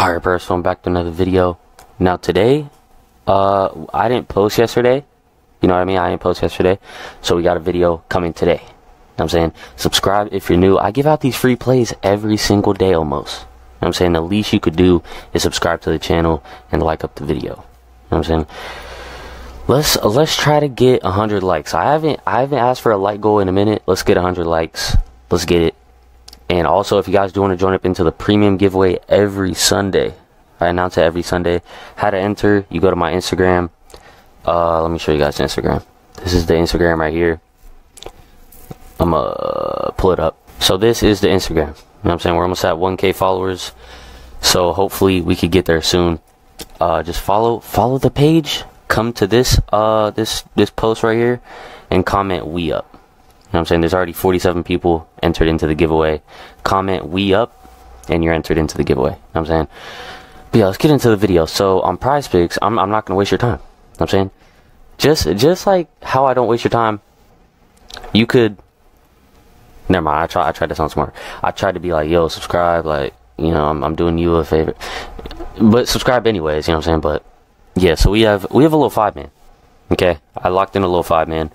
Alright bro, so I'm back to another video. Now today, uh, I didn't post yesterday. You know what I mean? I didn't post yesterday. So we got a video coming today. You know what I'm saying? Subscribe if you're new. I give out these free plays every single day almost. You know what I'm saying? The least you could do is subscribe to the channel and like up the video. You know what I'm saying? Let's uh, let's try to get 100 likes. I haven't I haven't asked for a like goal in a minute. Let's get 100 likes. Let's get it. And also, if you guys do want to join up into the premium giveaway every Sunday, I announce it every Sunday. How to enter? You go to my Instagram. Uh, let me show you guys Instagram. This is the Instagram right here. I'm gonna pull it up. So this is the Instagram. You know what I'm saying? We're almost at 1K followers. So hopefully we could get there soon. Uh, just follow follow the page. Come to this uh this this post right here, and comment we up. I'm saying? There's already 47 people entered into the giveaway. Comment we up and you're entered into the giveaway. You know I'm saying? But yeah, let's get into the video. So on prize picks, I'm, I'm not going to waste your time. You know I'm saying? Just, just like how I don't waste your time, you could, never mind. I try, I tried to sound smart. I tried to be like, yo, subscribe. Like, you know, I'm, I'm doing you a favor, but subscribe anyways. You know what I'm saying? But yeah, so we have, we have a little five man. Okay. I locked in a little five man.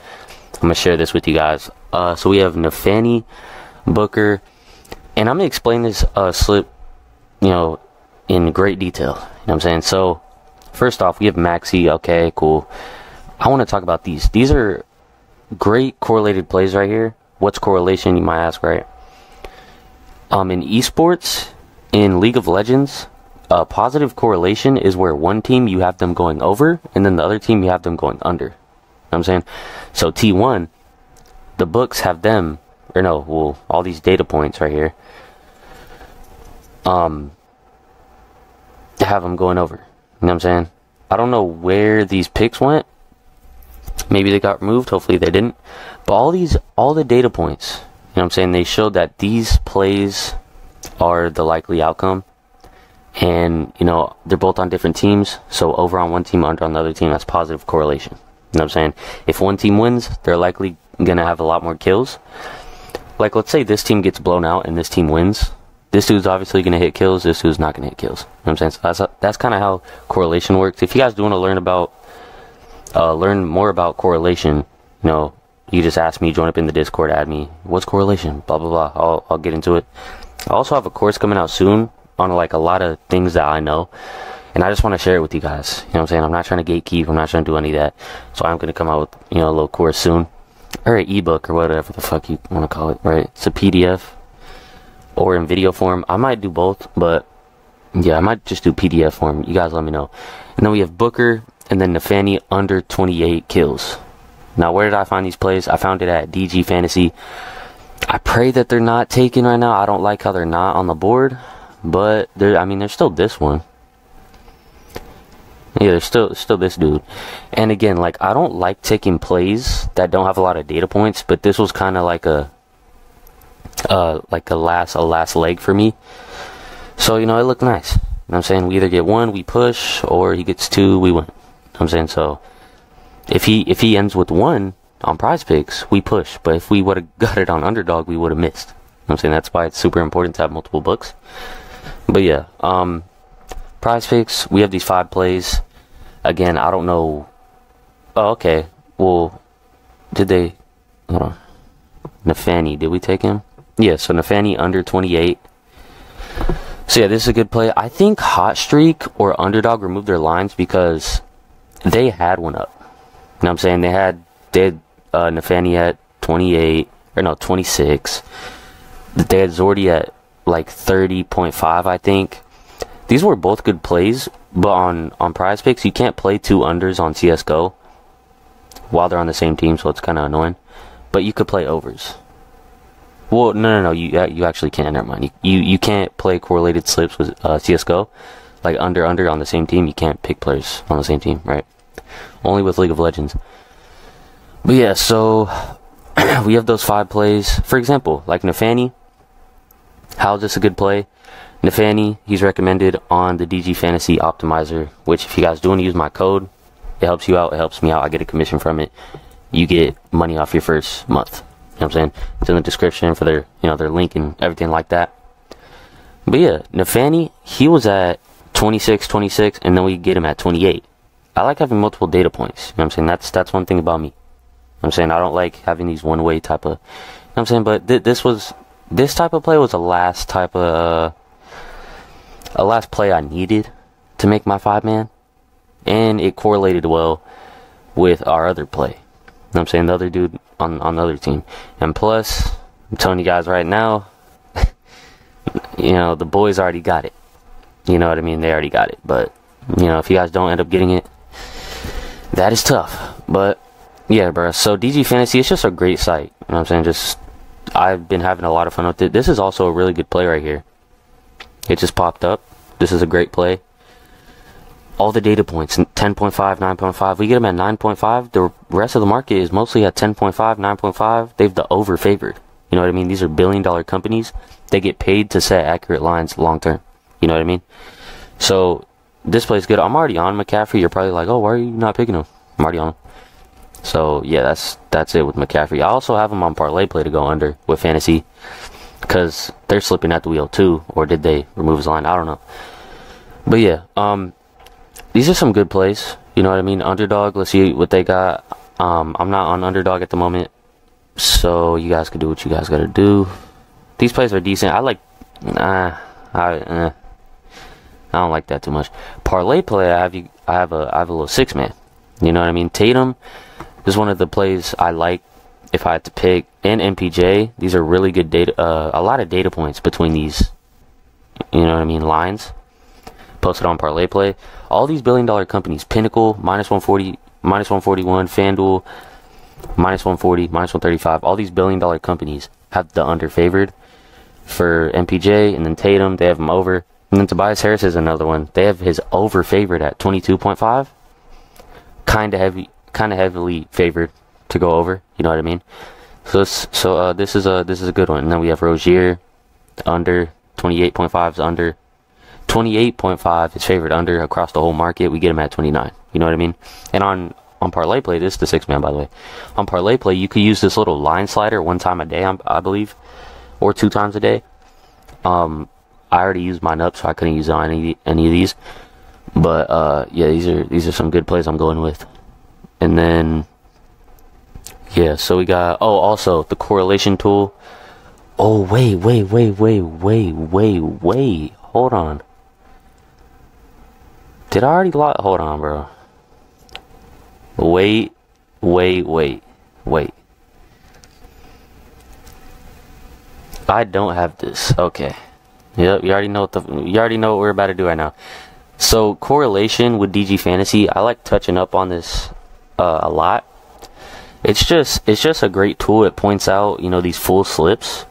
I'm gonna share this with you guys. Uh, so we have nafany, Booker, and I'm gonna explain this uh, slip, you know, in great detail. You know what I'm saying? So, first off, we have Maxi. Okay, cool. I want to talk about these. These are great correlated plays right here. What's correlation? You might ask, right? Um, in esports, in League of Legends, a positive correlation is where one team you have them going over, and then the other team you have them going under. What I'm saying? So T1, the books have them, or no, well, all these data points right here, um, have them going over. You know what I'm saying? I don't know where these picks went. Maybe they got removed. Hopefully they didn't. But all these, all the data points, you know what I'm saying? They showed that these plays are the likely outcome. And, you know, they're both on different teams. So over on one team, under on the other team, that's positive correlation. You know what I'm saying? If one team wins, they're likely going to have a lot more kills. Like, let's say this team gets blown out and this team wins. This dude's obviously going to hit kills. This dude's not going to hit kills. You know what I'm saying? So that's, that's kind of how correlation works. If you guys do want to learn about, uh, learn more about correlation, you know, you just ask me, join up in the Discord, add me. What's correlation? Blah, blah, blah. I'll, I'll get into it. I also have a course coming out soon on like a lot of things that I know. And I just want to share it with you guys. You know what I'm saying? I'm not trying to gatekeep. I'm not trying to do any of that. So I'm going to come out with, you know, a little course soon. Or an ebook or whatever the fuck you want to call it, right? It's a PDF. Or in video form. I might do both, but yeah, I might just do PDF form. You guys let me know. And then we have Booker and then nafany under 28 kills. Now, where did I find these plays? I found it at DG Fantasy. I pray that they're not taken right now. I don't like how they're not on the board. But, I mean, there's still this one. Yeah, there's still still this dude. And again, like I don't like taking plays that don't have a lot of data points, but this was kind of like a uh like a last a last leg for me. So, you know, it looked nice. You know I'm saying? We either get one, we push, or he gets two, we win. You know I'm saying? So if he if he ends with one on prize picks, we push. But if we would have got it on underdog, we would have missed. You know I'm saying? That's why it's super important to have multiple books. But yeah, um prize picks, we have these five plays. Again, I don't know. Oh, okay. Well, did they? Hold on. nafany, did we take him? Yeah, so nafany under 28. So yeah, this is a good play. I think Hot Streak or Underdog removed their lines because they had one up. You know what I'm saying? They had they had uh, nafany at 28 or no 26. They had Zordi at like 30.5, I think. These were both good plays, but on on Prize Picks, you can't play two unders on CS:GO while they're on the same team, so it's kind of annoying. But you could play overs. Well, no, no, no. You you actually can't. Never mind. You you, you can't play correlated slips with uh, CS:GO, like under under on the same team. You can't pick players on the same team, right? Only with League of Legends. But yeah, so we have those five plays. For example, like nafany. How is this a good play? Nafani, he's recommended on the DG Fantasy Optimizer, which if you guys do want to use my code, it helps you out, it helps me out, I get a commission from it. You get money off your first month. You know what I'm saying? It's in the description for their, you know, their link and everything like that. But yeah, nafany, he was at 26, 26, and then we get him at 28. I like having multiple data points. You know what I'm saying? That's that's one thing about me. You know I'm saying I don't like having these one way type of. You know what I'm saying? But th- this was this type of play was the last type of a last play I needed to make my five man, and it correlated well with our other play. You know I'm saying? The other dude on on the other team, and plus, I'm telling you guys right now, you know the boys already got it. You know what I mean? They already got it. But you know, if you guys don't end up getting it, that is tough. But yeah, bro. So DG Fantasy, it's just a great site. You know what I'm saying? Just I've been having a lot of fun with it. This is also a really good play right here. It just popped up. This is a great play. All the data points 10.5, 9.5. We get them at 9.5. The rest of the market is mostly at 10.5, 9.5. They've the over favored. You know what I mean? These are billion dollar companies. They get paid to set accurate lines long term. You know what I mean? So this plays good. I'm already on McCaffrey. You're probably like, oh, why are you not picking him? I'm already on. So yeah, that's that's it with McCaffrey. I also have him on parlay play to go under with fantasy because they're slipping at the wheel too, or did they remove his line? I don't know. But yeah, um, these are some good plays. You know what I mean? Underdog. Let's see what they got. Um, I'm not on underdog at the moment, so you guys can do what you guys gotta do. These plays are decent. I like. Nah, I. Eh. I don't like that too much. Parlay play, I have you. I have a. I have a little six man. You know what I mean? Tatum is one of the plays I like. If I had to pick, and MPJ, these are really good data. Uh, a lot of data points between these. You know what I mean? Lines posted on Parlay Play. All these billion dollar companies: Pinnacle minus 140, minus 141, FanDuel minus 140, minus 135. All these billion dollar companies have the under favored for MPJ, and then Tatum they have them over. And then Tobias Harris is another one. They have his over favored at 22.5. Kind of heavy, kind of heavily favored to go over. You know what I mean? So this, so uh, this is a this is a good one. And then we have Rozier under 28.5 is under. 28.5 is favored under across the whole market. We get him at 29. You know what I mean? And on on parlay play, this is the six man by the way. On parlay play, you could use this little line slider one time a day, I believe, or two times a day. Um, I already used mine up, so I couldn't use on any any of these. But uh, yeah, these are these are some good plays I'm going with. And then yeah, so we got oh also the correlation tool. Oh wait, wait, wait, wait, wait, wait, wait. Hold on. Did I already lock? Hold on, bro. Wait, wait, wait, wait. I don't have this. Okay. Yep, you already know what the you already know what we're about to do right now. So correlation with DG Fantasy, I like touching up on this uh, a lot. It's just it's just a great tool. It points out you know these full slips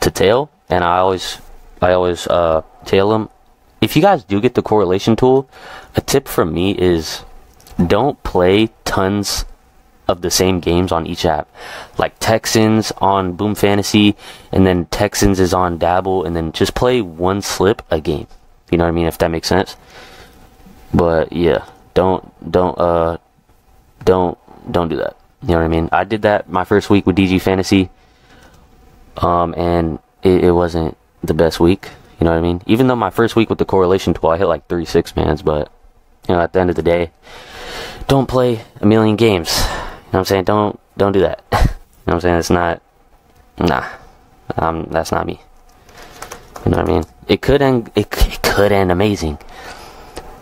to tail, and I always I always uh, tail them. If you guys do get the correlation tool, a tip from me is don't play tons of the same games on each app. Like Texans on Boom Fantasy, and then Texans is on Dabble, and then just play one slip a game. You know what I mean? If that makes sense. But yeah, don't don't uh don't don't do that. You know what I mean? I did that my first week with DG Fantasy, um, and it, it wasn't the best week. You know what I mean? Even though my first week with the correlation tool, I hit like three six mans, but you know, at the end of the day, don't play a million games You know what I'm saying? Don't don't do that. you know what I'm saying? It's not nah. Um that's not me. You know what I mean? It could end it, it could end amazing.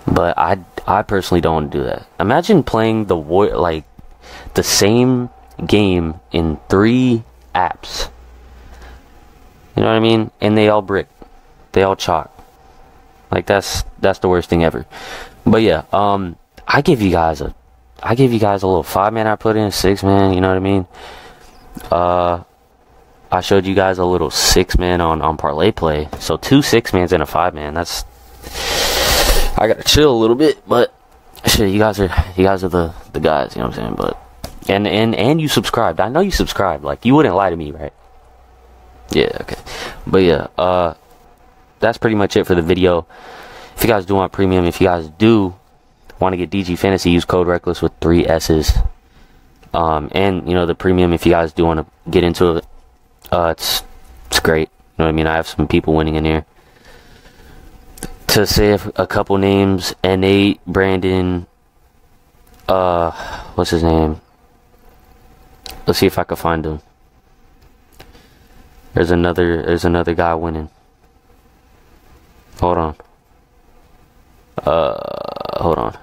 But I I personally don't do that. Imagine playing the war like the same game in three apps. You know what I mean? And they all brick. They all chalk. Like that's that's the worst thing ever. But yeah, um I give you guys a I give you guys a little five man I put in, six man, you know what I mean? Uh, I showed you guys a little six man on, on parlay play. So two six mans and a five man. That's, I gotta chill a little bit, but shit, you guys are, you guys are the, the guys, you know what I'm saying? But, and, and, and you subscribed. I know you subscribed. Like, you wouldn't lie to me, right? Yeah, okay. But yeah, uh, that's pretty much it for the video. If you guys do want premium, if you guys do want to get DG Fantasy, use code Wrecklesss with three S's. Um, and you know the premium. If you guys do want to get into it, uh, it's it's great. You know what I mean? I have some people winning in here. to say a couple names. N8, Brandon, uh, what's his name? Let's see if I can find him. There's another, there's another guy winning. Hold on. Uh, hold on.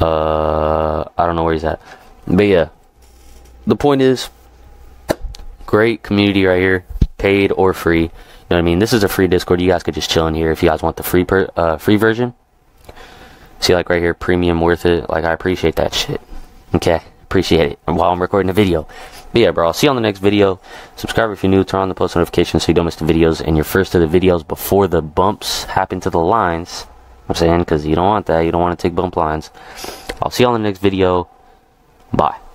Uh, I don't know where he's at. But yeah, the point is, great community right here, paid or free. You know what I mean? This is a free Discord. You guys could just chill in here if you guys want the free per, uh, free version. See, like right here, premium worth it. Like I appreciate that shit. Okay, appreciate it. While I'm recording the video. But yeah, bro. I'll see you on the next video. Subscribe if you're new. Turn on the post notifications so you don't miss the videos. And you're first to the videos before the bumps happen to the lines. I'm saying because you don't want that. You don't want to take bump lines. I'll see you on the next video. Bye.